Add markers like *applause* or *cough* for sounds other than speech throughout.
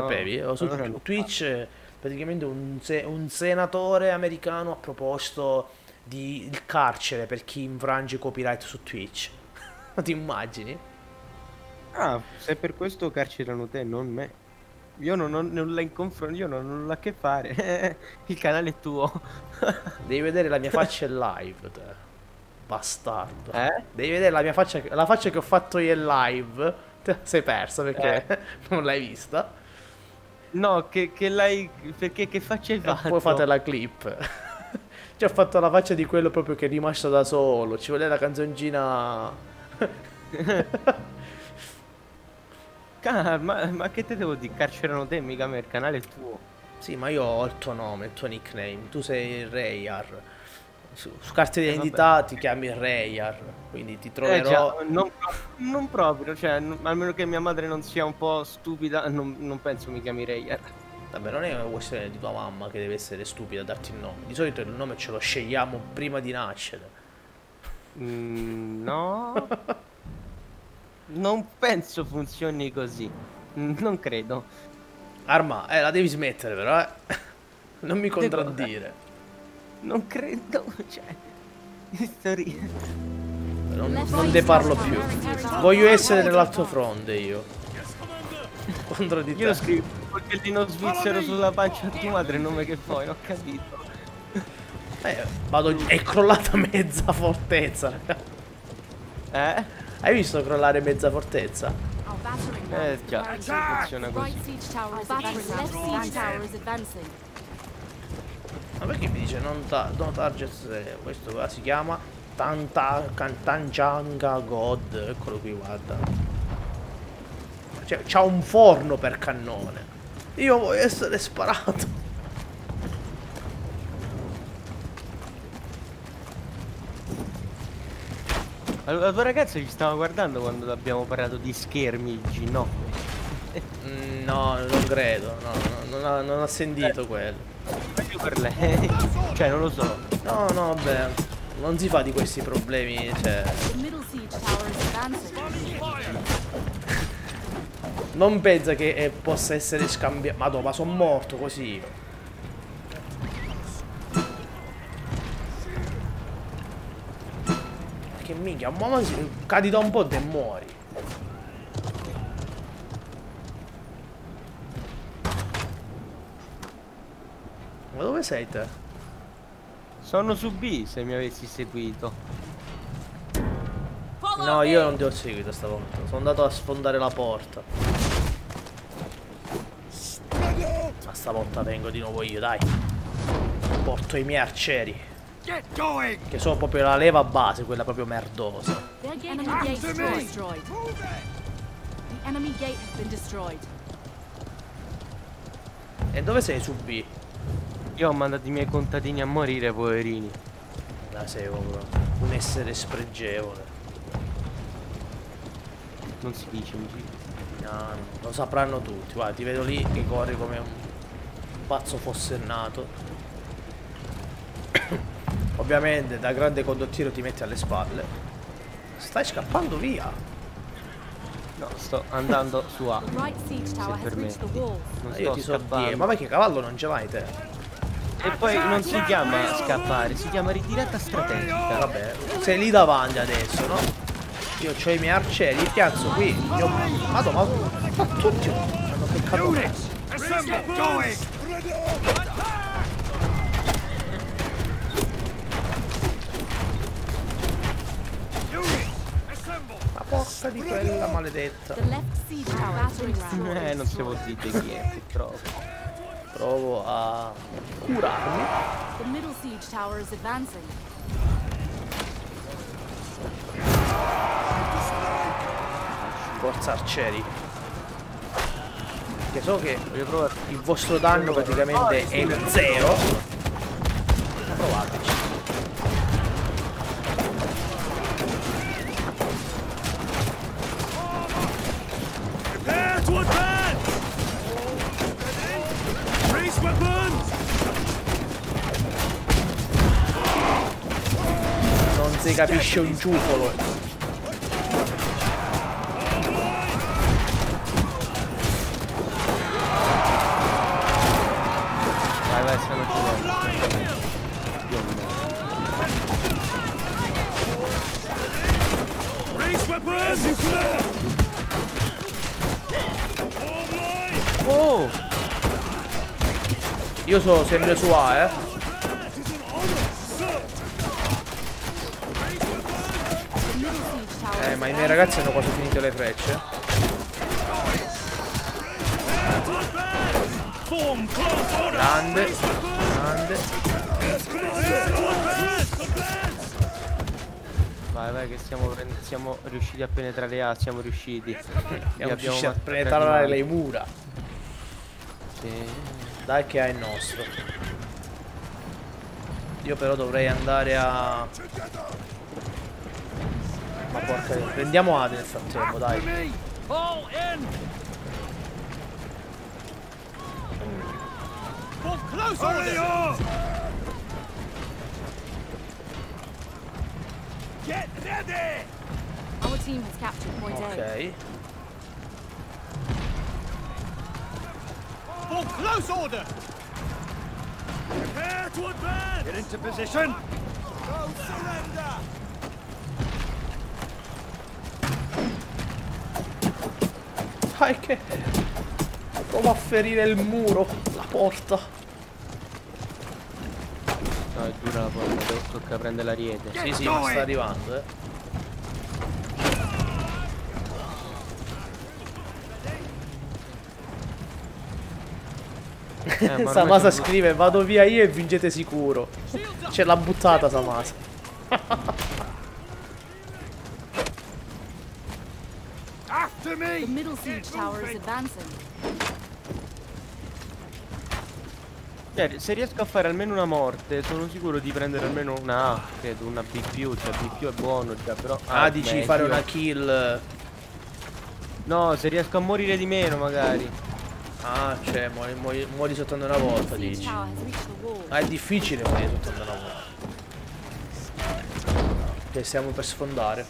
Sapevi? No, su Twitch praticamente un, se un, senatore americano ha proposto di, il carcere per chi infrange copyright su Twitch. *laughs* Ti immagini? Ah, se per questo carcerano te, non me. Io non ho nulla in confronto, io non ho nulla a che fare. *laughs* Il canale è tuo. *laughs* Devi vedere la mia faccia in live, te. Bastardo. Eh? Devi vedere la mia faccia, la faccia che ho fatto io in live. Te la sei persa perché eh. non l'hai vista. No, che, che l'hai. Perché che faccia hai fatto? E poi fate la clip. *laughs* Ci ho fatto la faccia di quello proprio che è rimasto da solo. Ci vuole la canzoncina. *laughs* Car ma, ma, che te devo dire? Carcerano te, mica me, il canale è tuo. Sì, ma io ho il tuo nome, il tuo nickname. Tu sei Rayar. Su, su carte di eh, identità ti chiami Rayar, quindi ti troverò... Eh già, non, non, proprio, cioè, almeno che mia madre non sia un po' stupida, non, non penso mi chiami Rayar. Vabbè, non è una questione di tua mamma che deve essere stupida a darti il nome. Di solito il nome ce lo scegliamo prima di nascere. Mm, no. *laughs* non penso funzioni così. Non credo. Arma, eh, la devi smettere però, eh. *laughs* Non mi contraddire. Non credo, cioè... Storia. Non, non ne parlo più. Voglio essere nell'altro fronte io. Contro di te. Io scrivo coltellino svizzero sulla pancia di tua madre, nome che vuoi, ho capito. Eh, vado... È crollata mezza fortezza, raga. Eh? Hai visto crollare mezza fortezza? Eh già, funziona così. Ma perché mi dice non, ta non target questo qua si chiama Tanta Tanjanga God, eccolo qui guarda. Cioè c'ha un forno per cannone. Io voglio essere sparato. La tua ragazza ci stava guardando quando abbiamo parlato di schermi, no? Mm, no, non credo, no, no non, ha, non, ha, sentito eh. quello. Meglio per lei. *laughs* cioè, non lo so. No, no, vabbè. Non si fa di questi problemi, cioè. Non pensa che eh, possa essere scambiato. Madonna, ma sono morto così. Che minchia, ma cadi da un po' e muori. Ma dove sei te? Sono su B se mi avessi seguito. No, io non ti ho seguito stavolta. Sono andato a sfondare la porta. Ma stavolta vengo di nuovo io, dai. Porto i miei arcieri. Che sono proprio la leva base, quella proprio merdosa. E dove sei su B? Io ho mandato i miei contadini a morire, poverini. La sei proprio un essere spregevole. Non si dice in giro. No, lo sapranno tutti. Guarda, ti vedo lì che corri come un pazzo fossennato. *coughs* Ovviamente da grande condottiero ti metti alle spalle. Stai scappando via. No, sto andando su A. Se permetti. Non io ti so dire, ma perché cavallo non ce l'hai te? E poi non si chiama scappare, si chiama ritirata strategica. Vabbè, sei lì davanti adesso, no? Io ho i miei arcieri, li piazzo qui. Io... Madonna, ma, ma tutti hanno beccato me. Ma porca di quella maledetta. Eh, non si può dire chi è, purtroppo. Provo a curarmi. Forza arcieri. Che so che il vostro danno praticamente è zero. c'è un ciufolo. Vai, vai, se lo Oh! Io sono sempre su A, eh. I miei ragazzi hanno quasi finito le frecce. Grande, grande. Vai, vai, che siamo, siamo riusciti a penetrare A, siamo riusciti. Siamo *laughs* abbiamo riusciti a penetrare le mura. Sì. Dai che è il nostro. Io però dovrei andare a... Ma porca... Prendiamo Ade nel frattempo, dai. Our team has captured point A. Ok. For close order! Prepare to advance! Get into position! Don't surrender! Dai che... Prova a ferire il muro, la porta. No, è dura la porta, devo tocca prendere l'ariete. Sì, sì, ma sta arrivando, eh. *laughs* Eh, Samasa scrive vado via io e vincete sicuro. Ce l'ha buttata Samasa. *laughs* me! The middle siege tower is advancing. Cioè, se riesco a fare almeno una morte, sono sicuro di prendere almeno una A, credo, una B più, cioè B più è buono già, però... Ah, dici meglio. fare una kill. No, se riesco a morire di meno magari. Ah, cioè, muori, muori- muori soltanto una volta, dici. Ah, è difficile morire soltanto una volta. Che stiamo per sfondare.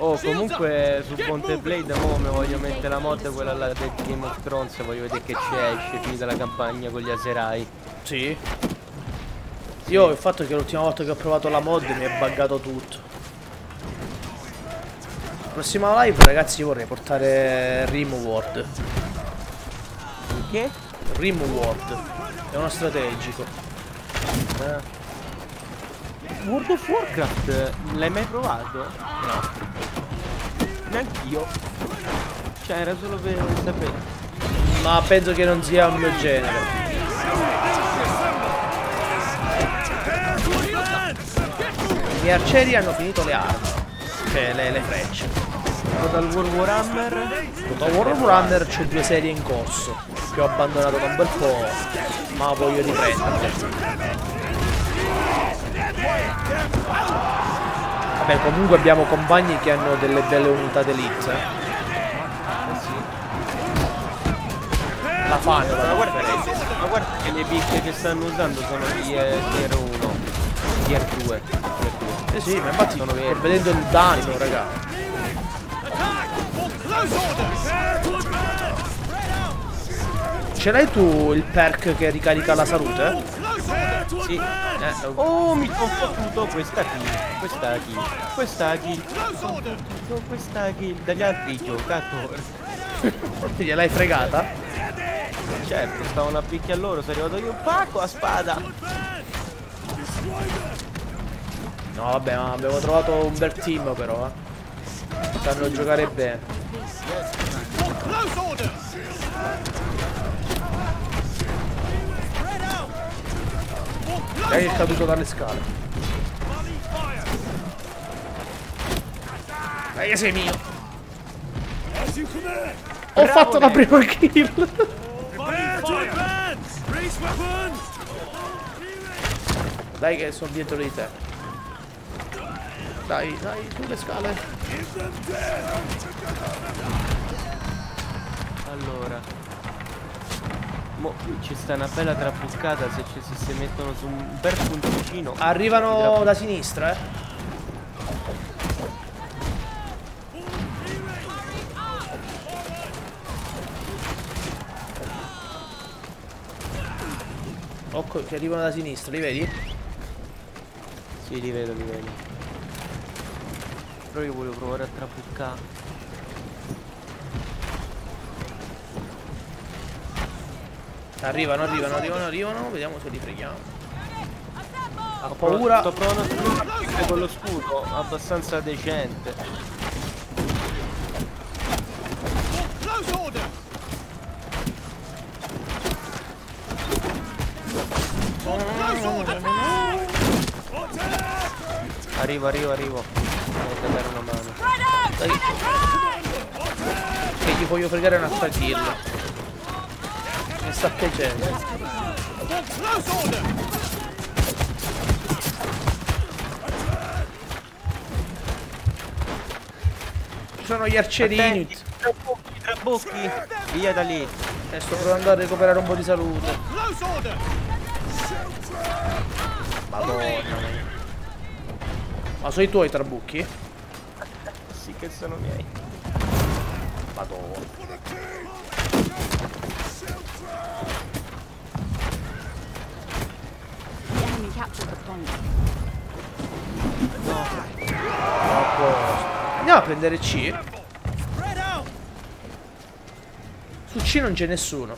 Oh, comunque su Ponte Blade mo mi voglio mettere la mod quella là del Game of Thrones, voglio vedere che c'è, esce finita la campagna con gli Aserai. Sì. Io il fatto è che l'ultima volta che ho provato la mod mi è buggato tutto. Prossima live ragazzi vorrei portare Rimworld. Che? Rimworld. È uno strategico. Eh. World of Warcraft, l'hai mai provato? No. Neanch'io. Cioè, era solo per sapere. Ma penso che non sia un mio genere. I miei arcieri hanno finito le armi. Cioè le, le frecce. Total War Warhammer. Total War Runner c'ho due serie in corso. Che ho abbandonato da un bel po'. Ma voglio riprenderle. Vabbè comunque abbiamo compagni che hanno delle belle unità d'elite. La fanno Ma guarda, ma guarda che le picche che stanno usando sono di tier 1, tier 2. Tier 2. Eh sì, ma infatti Sono verdi. vedendo il danno, raga. Ce l'hai tu il perk che ricarica la salute? Sì. Eh, oh, Oh, mi sono fottuto questa kill, questa kill, questa kill, fottuto questa kill dagli altri giocatori. gliel'hai fregata? Certo, stavano a picchia loro, sono arrivato io, pacco a spada. No, vabbè, ma abbiamo trovato un bel team però, eh. Sanno giocare bene. For Che è caduto dalle scale. Dai che sei mio. Ho Bravo, fatto la prima kill. Dai che sono dietro di te. Dai, dai, sulle scale. Allora. Mo ci sta una bella trabuccata se ci se si mettono su un bel punticino. Arrivano da sinistra, eh. Occhio che arrivano da sinistra, li vedi? Sì, li vedo, li vedo. Però io volevo provare a trabuccare. Arrivano, arrivano, arrivano, arrivano. Vediamo se li freghiamo. Ho paura. Sto provando a con lo scudo, abbastanza decente. Arrivo, arrivo, arrivo. Devo dare una mano. Dai. Che gli voglio fregare un attacchillo. Mi sta piacendo. Ci sono gli arcerini. Trabocchi, trabocchi. Via da lì. E sto provando a recuperare un po' di salute. Madonna. Ma sono i tuoi trabucchi? Sì che sono miei. Madonna. The enemy captured the point. A posto. Andiamo a prendere C. Su C non c'è nessuno.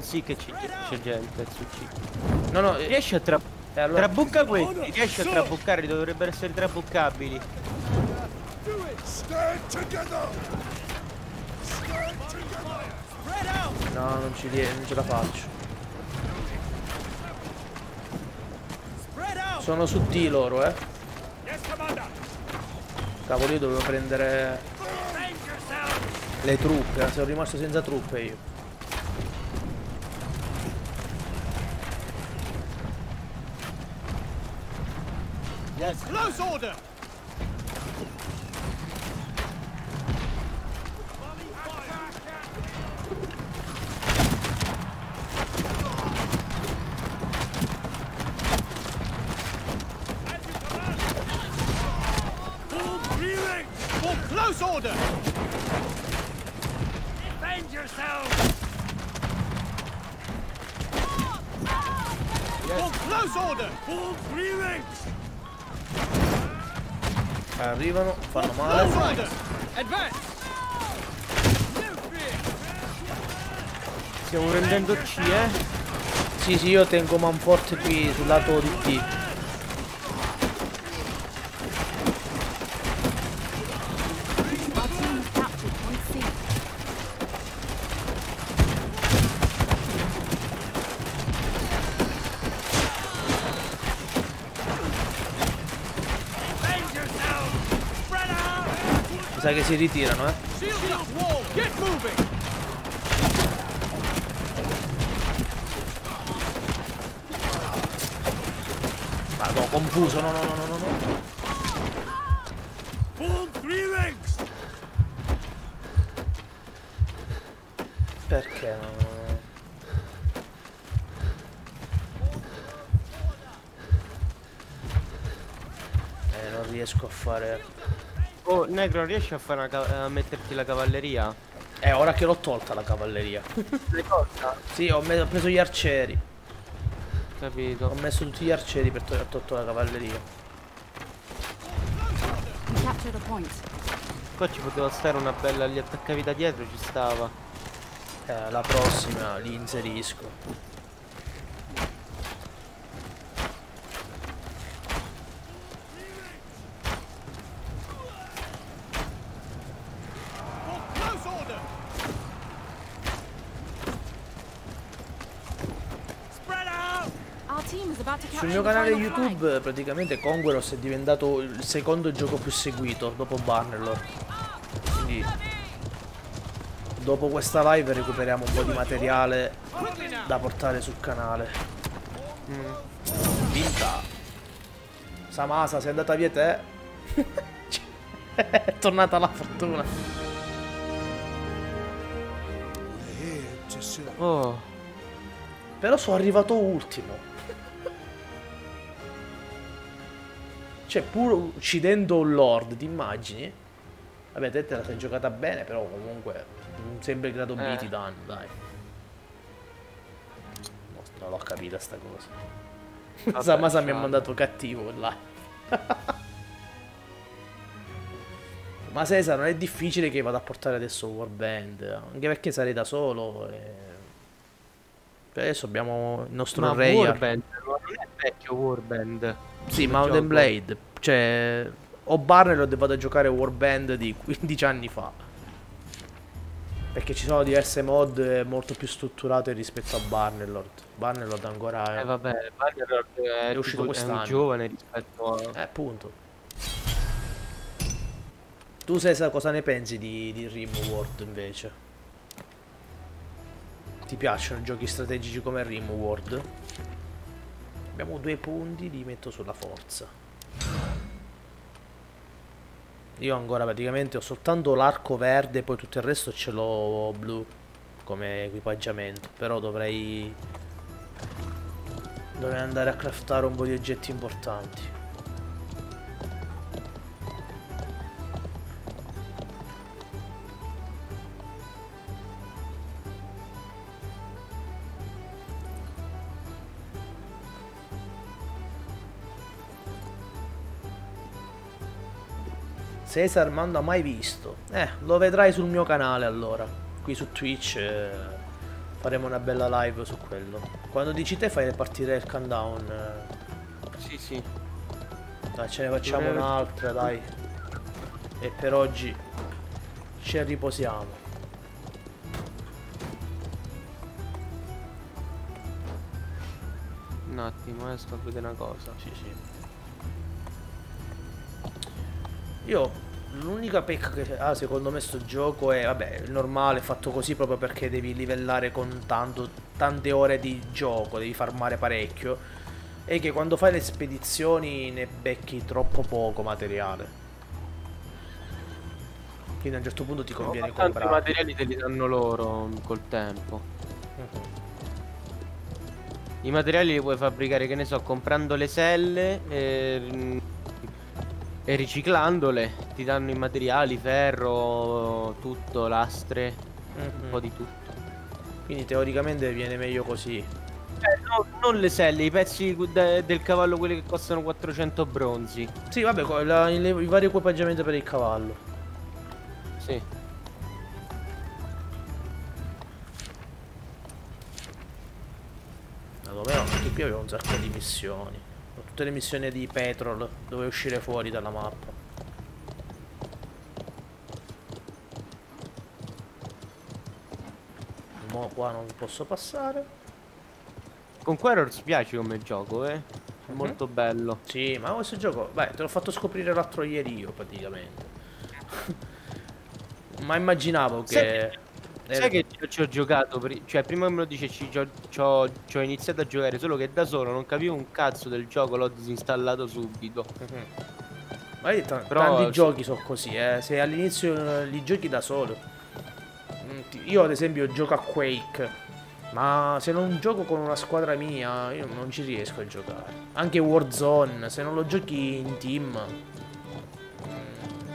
Sì che c'è gente su C. No, no, Riesci a tra... eh, allora, Trabucca questi, riesci a trabuccare, dovrebbero essere trabuccabili. No, non, ci non ce la faccio. Sono su D loro, eh. Yes, Commander. Cavolo, io dovevo prendere le truppe, sono rimasto senza truppe io. Yes. Close order. Order. Defend yourself. Full close order. Full breathing. Arrivano, fanno male. order. Advance. Stiamo prendendo C, eh? Sì, sì, io tengo manforte qui sul lato di D. out. Mi sa che si ritirano, eh. Vado, confuso, no, no, no, no, no, no. Full three rings. Perché no? Eh, non riesco a fare... Oh, Negro, riesci a, fare una ca- a metterti la cavalleria? Eh, ora che l'ho tolta la cavalleria. *laughs* Sì, ho, ho preso gli arcieri. Capito. Ho messo tutti gli arcieri per togliere tolto la cavalleria. Qua ci poteva stare una bella, li attaccavi da dietro, ci stava. Eh, la prossima li inserisco. Full close order. Spread out. Our team is about to capture Sul mio canale. YouTube praticamente Conqueros è diventato il secondo gioco più seguito dopo Bannerlord. Quindi dopo questa live recuperiamo un po' di materiale da portare sul canale. Mm. Vinta. Samasa, sei andata via te? *laughs* è tornata la fortuna. Oh, Però sono arrivato ultimo. Cioè, pur uccidendo un lord, ti immagini? Vabbè, te te la sei giocata bene, però comunque non sembri grado B Eh. ti danno, dai. No, Non l'ho capita sta cosa. Vabbè, Samasa mi ha ciao. mandato cattivo là. *laughs* Ma Cesar non è difficile che vada a portare adesso Warband, anche perché sarei da solo. E... Adesso abbiamo il nostro Ma Rayar. Warband non è vecchio Warband. Sì, Mountain. Blade. Cioè, ho Barnelord e vado a giocare Warband di 15 anni fa. Perché ci sono diverse mod eh, molto più strutturate rispetto a Barnelord. Barnelord ancora è... Eh vabbè, Bannerlord è, È uscito è quest'anno. un giovane rispetto a... Eh, appunto. Tu Cesar cosa ne pensi di, di Rimworld invece? Ti piacciono giochi strategici come Rimworld? Abbiamo due punti, li metto sulla forza. Io ancora praticamente ho soltanto l'arco verde, poi tutto il resto ce l'ho blu come equipaggiamento. Però dovrei... Dovrei andare a craftare un po' di oggetti importanti. Cesar manda mai visto. Eh, lo vedrai sul mio canale allora. Qui su Twitch eh, faremo una bella live su quello. Quando dici te fai partire il countdown. eh. Sì, sì. Dai, ce ne facciamo un'altra, dai. E per oggi ci riposiamo. Un attimo, eh, sto a vedere una cosa. Sì, sì. Io l'unica pecca che ha secondo me sto gioco è, vabbè, il normale, fatto così proprio perché devi livellare con tanto, tante ore di gioco, devi farmare parecchio. È che quando fai le spedizioni ne becchi troppo poco materiale. Quindi a un certo punto ti conviene tanti comprare. materiali te li danno loro col tempo. Mhm. I materiali li puoi fabbricare, che ne so, comprando le selle e, e riciclandole. Ti danno i materiali, ferro, tutto, lastre, un Mhm. po' di tutto. Quindi teoricamente viene meglio così. Eh, no, non le selle, i pezzi de- del cavallo, quelli che costano 400 bronzi. Sì, vabbè, la- i, i vari equipaggiamenti per il cavallo. Sì. Me anche qui aveva un sacco di missioni. Tutte le missioni di Petrol dove uscire fuori dalla mappa. Mo qua non posso passare. Con Quarors piace come gioco, eh. È Mhm. molto bello. Sì, ma questo gioco, beh, te l'ho fatto scoprire l'altro ieri io praticamente. *laughs* ma immaginavo che... Sai che ci- ho giocato, cioè prima che me lo dice ci, ho, iniziato a giocare, solo che da solo non capivo un cazzo del gioco, l'ho disinstallato subito. Mhm. Ma ta- Però tanti sì. giochi sono così, eh. Se all'inizio eh, li giochi da solo. Mm, Io ad esempio gioco a Quake. Ma se non gioco con una squadra mia, io non ci riesco a giocare. Anche Warzone, se non lo giochi in team. mm,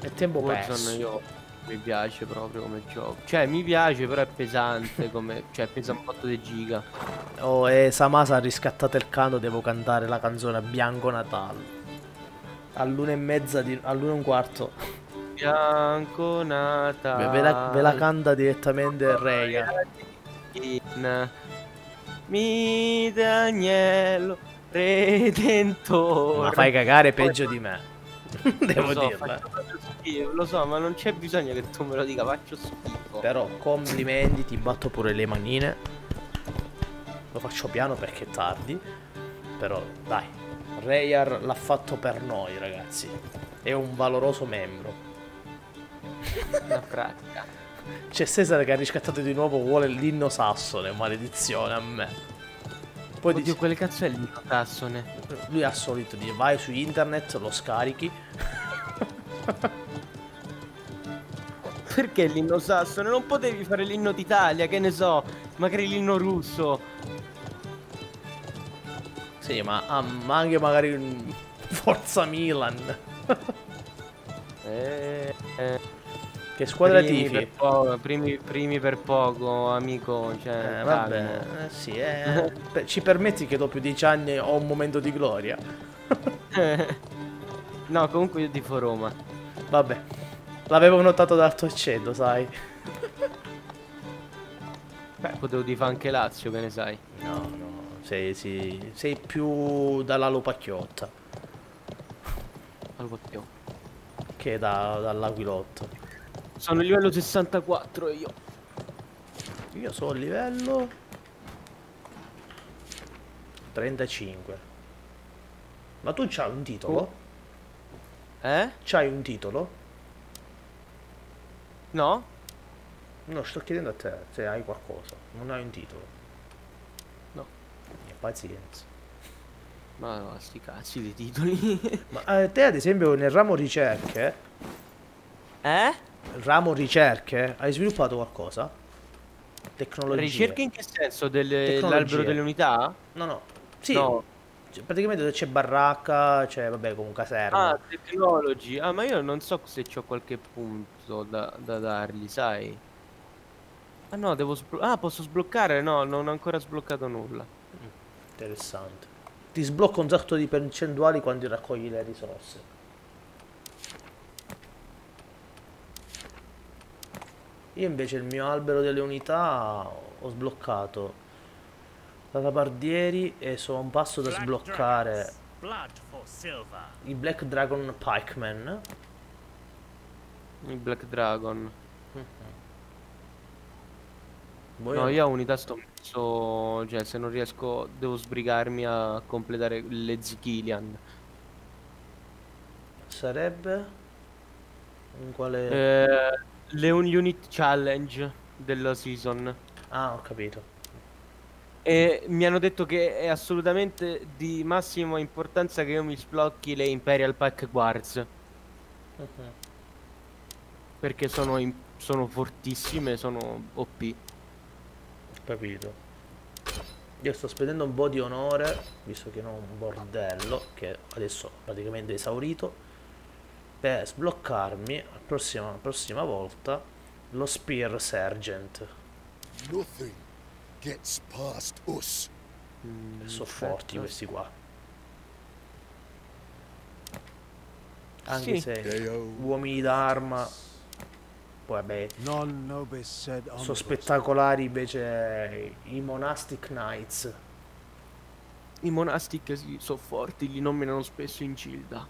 È tempo Warzone perso. io mi piace proprio come gioco. Cioè mi piace, però è pesante, *laughs* come, cioè pesa un botto di giga. Oh, e Samasa ha riscattato il canto, devo cantare la canzone Bianco Natale. All'una e mezza, di... all'una e un quarto. Bianco Natale. ve la, ve la canta direttamente Reia. In Mite agnello redentore. Ma fai cagare peggio di me. *laughs* Devo lo so, dirlo. eh. faccio proprio schifo, lo so, ma non c'è bisogno che tu me lo dica, faccio schifo. Però complimenti, ti batto pure le manine. Lo faccio piano perché è tardi. Però dai, Rayar l'ha fatto per noi, ragazzi. È un valoroso membro. Una fracca. C'è Cesare che ha riscattato di nuovo, vuole l'inno sassone, maledizione a me. Poi Oddio, dice, quelle cazzo è lì tassone? lui ha solito dire vai su internet, lo scarichi. *laughs* Perché l'inno sassone? Non potevi fare l'inno d'Italia, che ne so, magari l'inno russo. Sì, ma, ah, ma anche magari un Forza Milan. Eh, eh, Che squadra primi tifi? Per poco, primi, primi per poco, amico. Cioè, Eh, vabbè, eh, sì, eh, *laughs* per- ci permetti che dopo dieci anni ho un momento di gloria? *laughs* no, comunque io tifo Roma. Vabbè, l'avevo notato dal tuo accento, sai? Beh, potevo tifare anche Lazio, che ne sai. No, no, sei, sì, sei più dalla lupacchiotta Al che da- dall'aquilotto. Sono a livello 64 io. Io sono a livello 35. Ma tu c'hai un titolo? Eh? C'hai un titolo? No? No, sto chiedendo a te se hai qualcosa. Non hai un titolo. No. E pazienza. Ma no, sti cazzi di titoli. Ma eh, te ad esempio nel ramo ricerche, eh? Ramo ricerche, hai sviluppato qualcosa? Tecnologia. Ricerche in che senso? Delle- Tecnologie. L'albero delle unità? No, no. Sì, No. cioè, praticamente c'è baracca, c'è vabbè comunque caserma. Ah, technology. Ah, ma io non so se ho qualche punto da, da dargli, sai? Ah no, devo. Ah, posso sbloccare? No, non ho ancora sbloccato nulla. Interessante. Ti sblocca un sacco di percentuali quando raccogli le risorse. Io invece il mio albero delle unità ho sbloccato la tabardieri e sono a un passo da sbloccare i Black Dragon Pikeman. Il Black Dragon. Voi No, io a unità sto messo. Cioè, se non riesco, devo sbrigarmi a completare le Zikilian. sarebbe in quale Eh, le un unit challenge della season. Ah, ho capito. E mi hanno detto che è assolutamente di massima importanza che io mi sblocchi le Imperial Pack Guards. Mhm. Perché sono, in- sono fortissime, sono OP. Capito. Io sto spendendo un po' di onore, visto che non ho un bordello, che adesso praticamente è esaurito, per sbloccarmi la prossima, la prossima volta lo Spear Sergeant. Nothing gets past us. Mm, Sono forti questi qua. Anche Sì. se uomini d'arma, poi vabbè, sono spettacolari invece i Monastic Knights. I monastic sì, sono forti, li nominano spesso in Gilda.